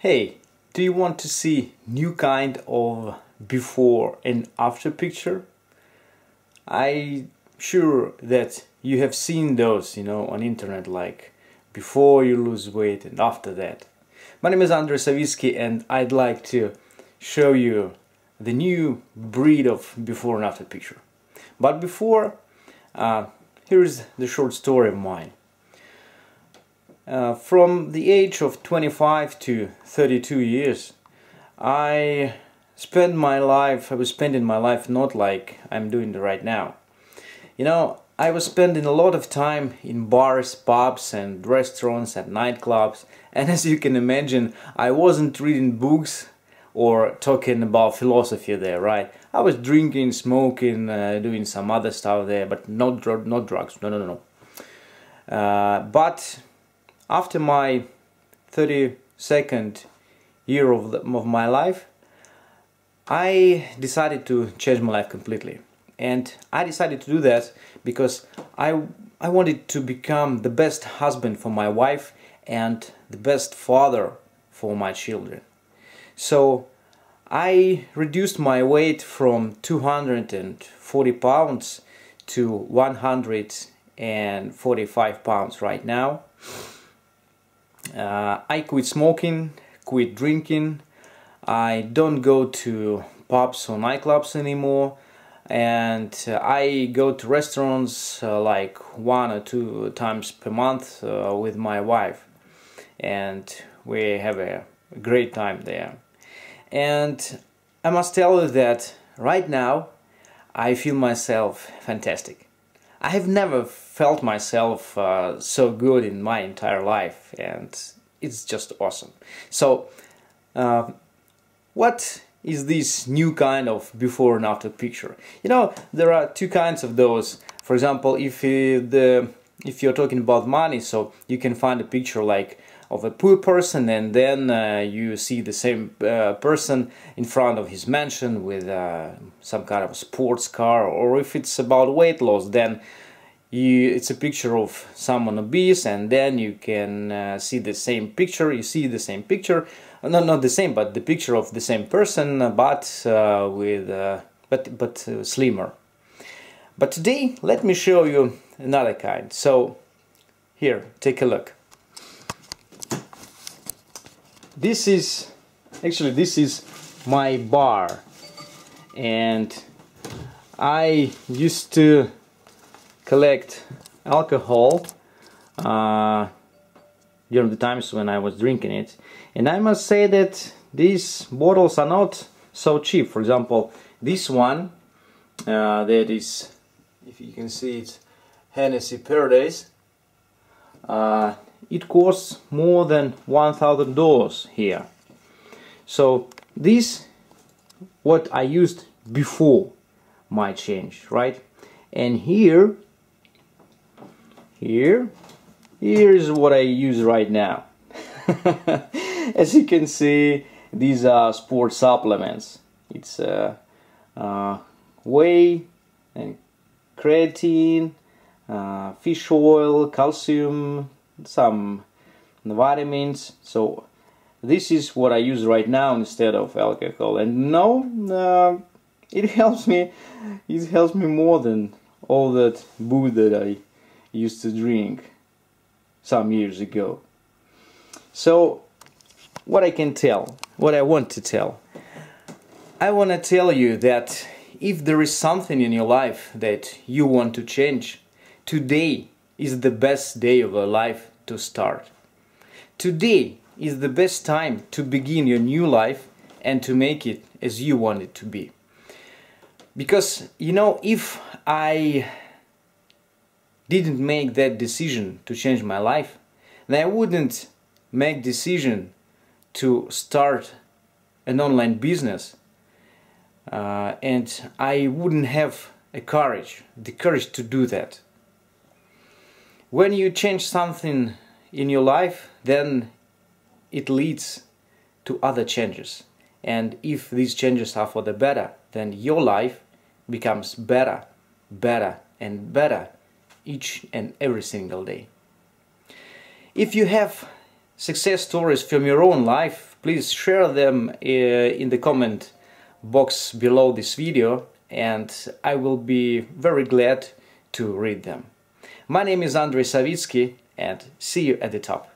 Hey, do you want to see new kind of before and after picture? I sure that you have seen those, you know, on internet like before you lose weight and after that. My name is Andrei Savitski and I'd like to show you the new breed of before and after picture. But before, uh, here's the short story of mine. Uh, from the age of 25 to 32 years, I spent my life, I was spending my life not like I'm doing it right now. You know, I was spending a lot of time in bars, pubs and restaurants and nightclubs and as you can imagine, I wasn't reading books or talking about philosophy there, right? I was drinking, smoking, uh, doing some other stuff there, but not, dr not drugs, no, no, no, no. Uh, but after my 32nd year of, the, of my life, I decided to change my life completely. And I decided to do that because I, I wanted to become the best husband for my wife and the best father for my children. So I reduced my weight from 240 pounds to 145 pounds right now uh, I quit smoking, quit drinking, I don't go to pubs or nightclubs anymore. And uh, I go to restaurants uh, like one or two times per month uh, with my wife. And we have a great time there. And I must tell you that right now I feel myself fantastic I have never felt myself uh, so good in my entire life and it's just awesome. So uh, what is this new kind of before and after picture? You know there are two kinds of those. For example if you, the if you're talking about money so you can find a picture like of a poor person and then uh, you see the same uh, person in front of his mansion with uh, some kind of sports car or if it's about weight loss then you, it's a picture of someone obese and then you can uh, see the same picture you see the same picture uh, no not the same but the picture of the same person uh, but with but but slimmer. But today let me show you another kind. So here take a look this is actually this is my bar. And I used to collect alcohol uh, during the times when I was drinking it. And I must say that these bottles are not so cheap. For example this one uh, that is if you can see it Hennessy Paradise uh, it costs more than $1,000 here. So this what I used before my change, right? And here, here, here is what I use right now. As you can see, these are sport supplements. It's uh, uh, whey and creatine, uh, fish oil, calcium, some vitamins so this is what I use right now instead of alcohol. And no uh, it helps me it helps me more than all that booze that I used to drink some years ago. So what I can tell what I want to tell I want to tell you that if there is something in your life that you want to change today is the best day of your life to start. Today is the best time to begin your new life and to make it as you want it to be. Because, you know, if I didn't make that decision to change my life, then I wouldn't make decision to start an online business uh, and I wouldn't have a courage, the courage to do that when you change something in your life then it leads to other changes and if these changes are for the better then your life becomes better better and better each and every single day if you have success stories from your own life please share them uh, in the comment box below this video and I will be very glad to read them. My name is Andrei Savitski and see you at the top.